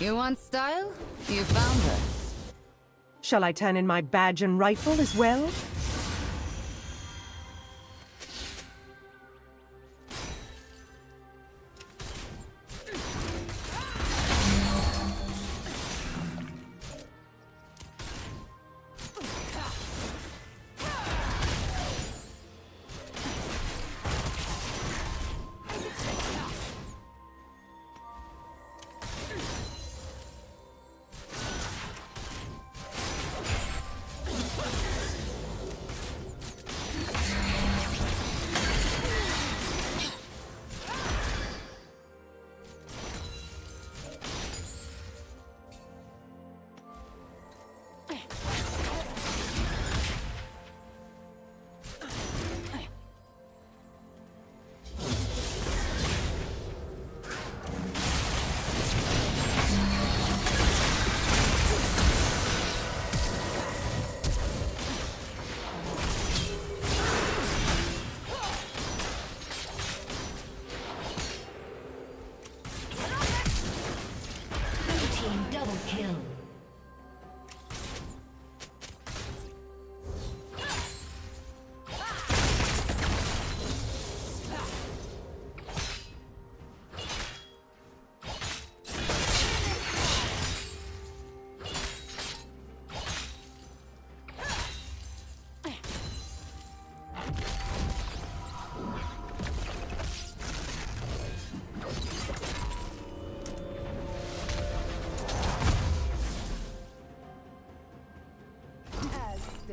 You want style? You found her. Shall I turn in my badge and rifle as well?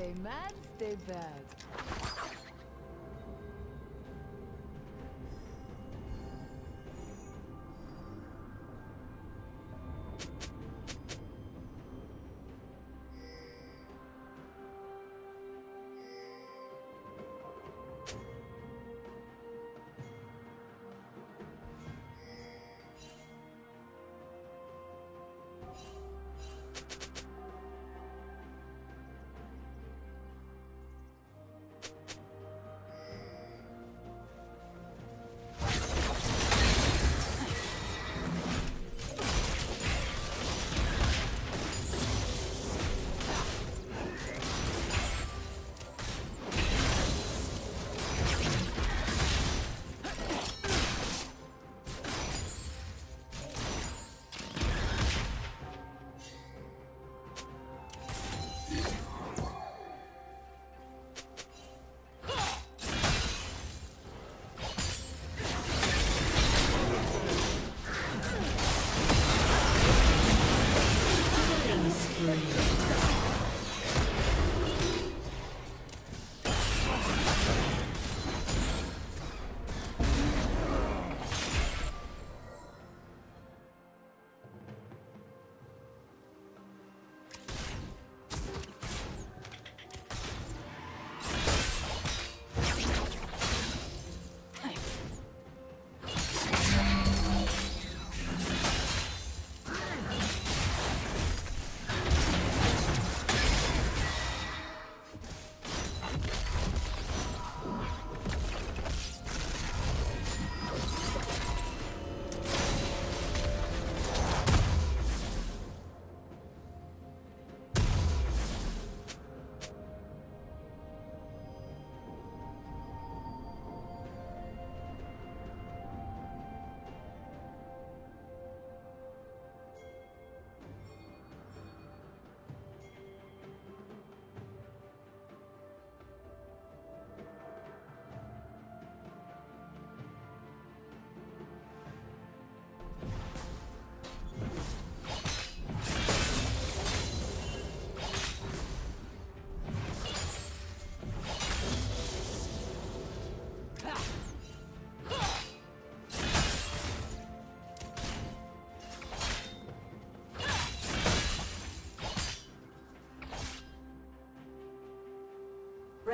Stay mad, stay bad.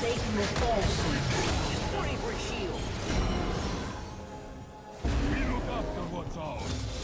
Satan will fall soon. Ready for shield. We look after what's ours.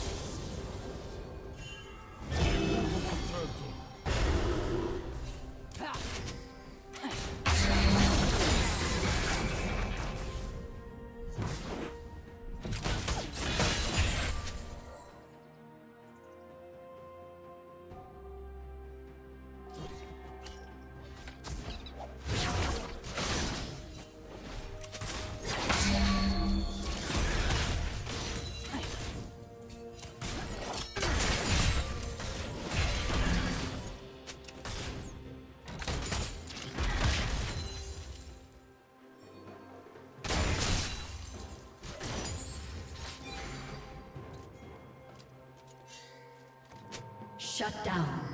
Shut down.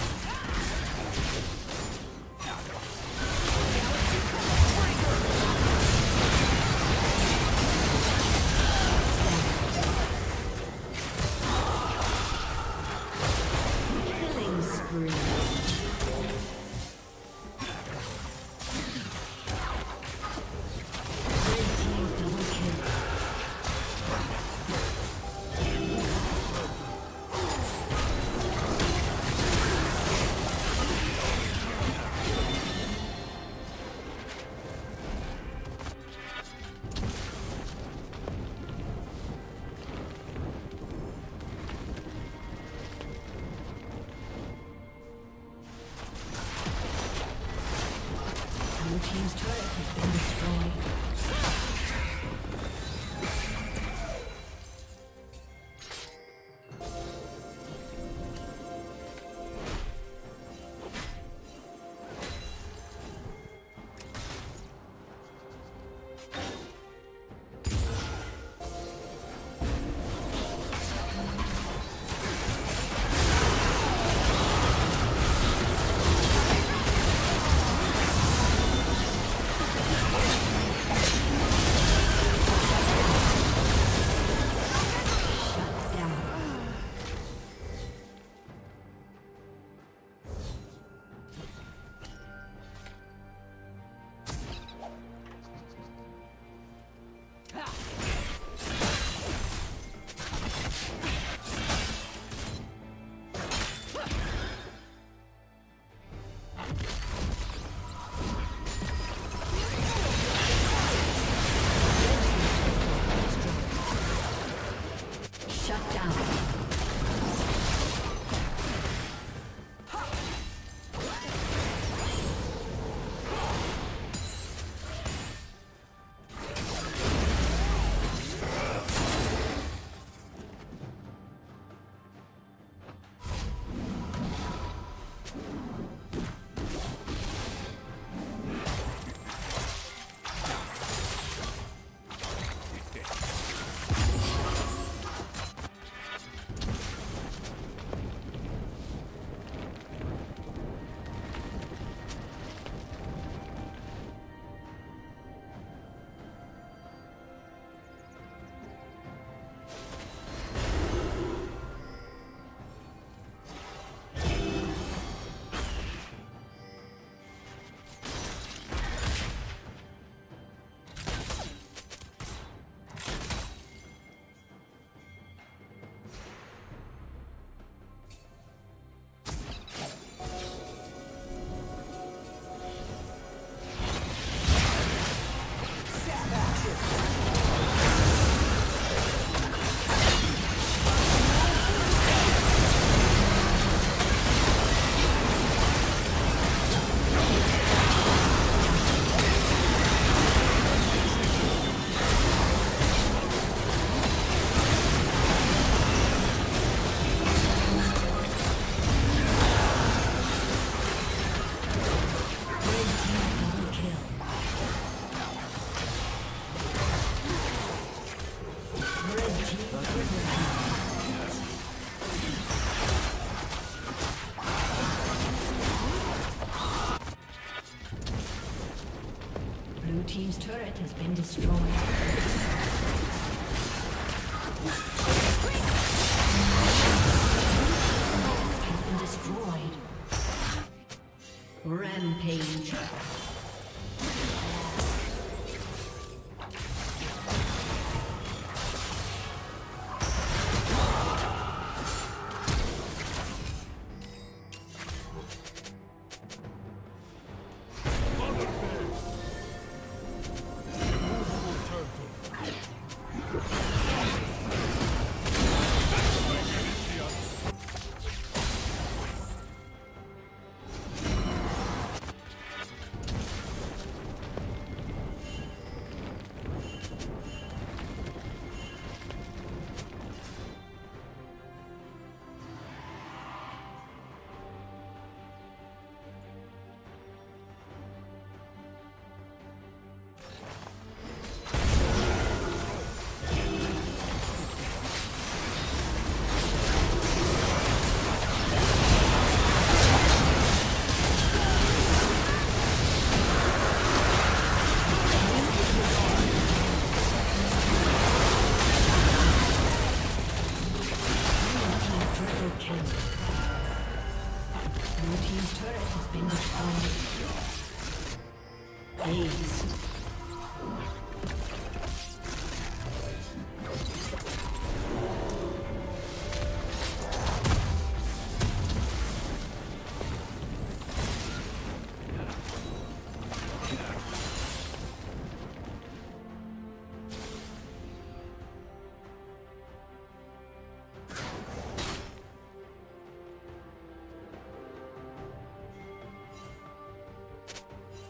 destroyed.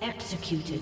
Executed.